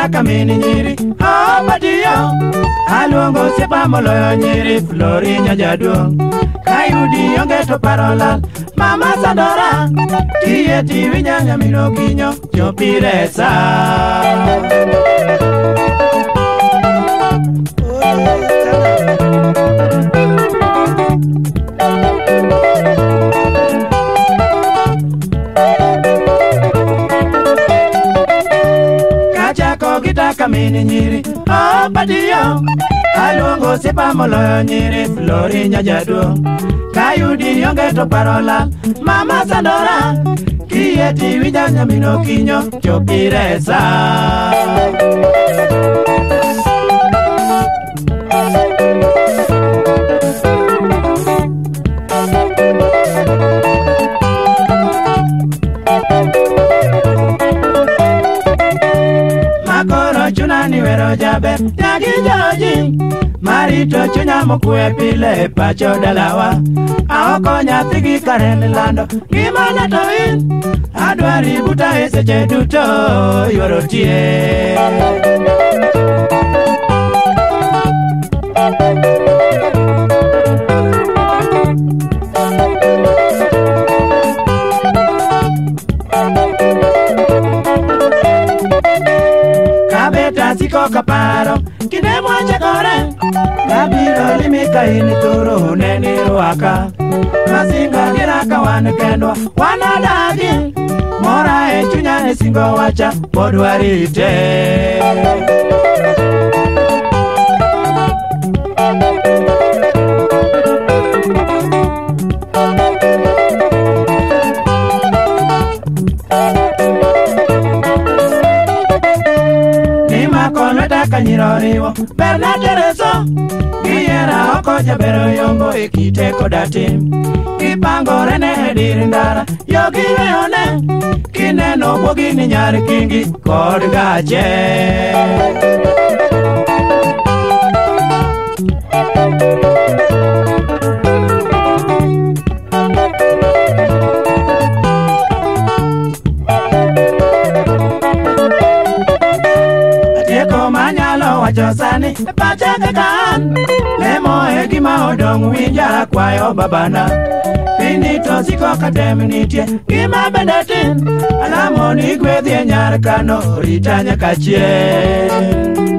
kaka mini nyiri Omadiyo Aluongo siepa moloyo nyiri Flori nyajaduong Kayudi yonge to parola Mama sadora Tieti winyanya minokinyo Chopiresa Chopiresa mini nyiri opatiyo aluongo osiepa moloyo nyiri lori nyajaduong' kayudi onge to parola mama sandora kiyetiwinja nyaminokinyo chopiresa babe nyagi joji marito chunya mokwe pile e pacho dalawa aoko nyathi gi karen lando gimana to in adwari butae seche duto yorotie thank you kaini turu huneni rwaka mazingagira kawanekendwa wanadagi mora echunya nisingo wacha podwarite nimakonweta kanyiroriwo bernadereso Nyako jabero yombo e kite koda tim Kipangore ne edir ndara Yogi weone Kineno bogi ni nyari kingi Kod gache Kod gache achake ka an lemo e gima odong' winja kwayo babana pini to siko ka dem nitie gima bende tin alamo ni gwedhie nyar kano rita nyaka chieng'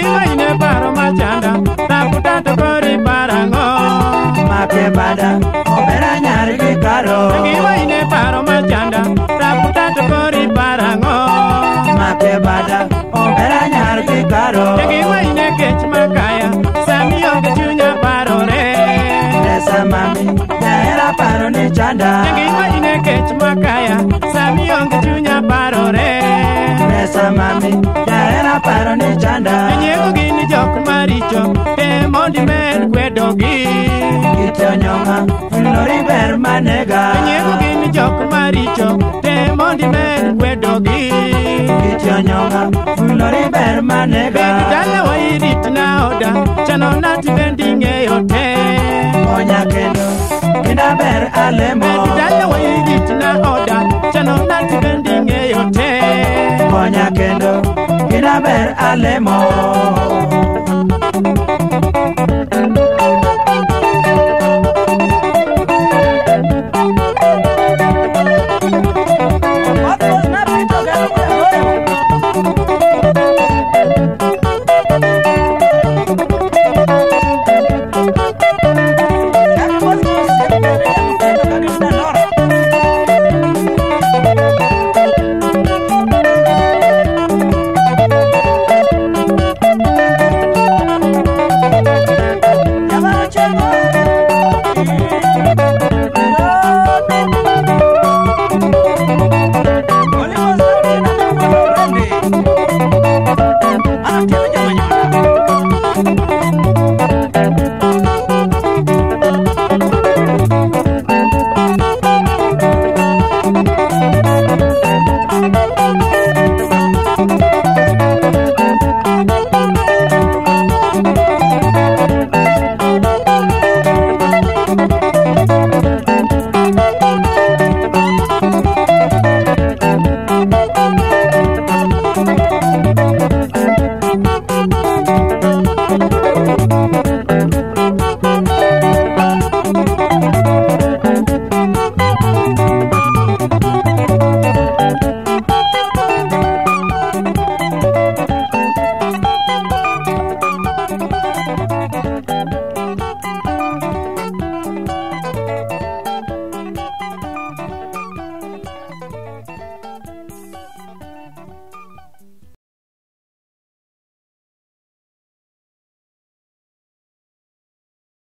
giwanyne paro machanda tafuta to kori parang'o make bada obera nyargi karo giwanyne paro machanda tafuta to kori parang'o make bada obera nyargi karo giwanyne kech makaya sami onge chunya parore pesa mami nyahera paro ni chanda giwanyne kech makaya sami onge chunya parore pesa mami men we dogi Kichonyoka Fulori ber manega Bedi dala wa irit na oda Chano na tibendi nge ote Monya kendo Kina ber alemo Bedi dala wa irit na oda Chano na tibendi nge ote Monya kendo Kina ber alemo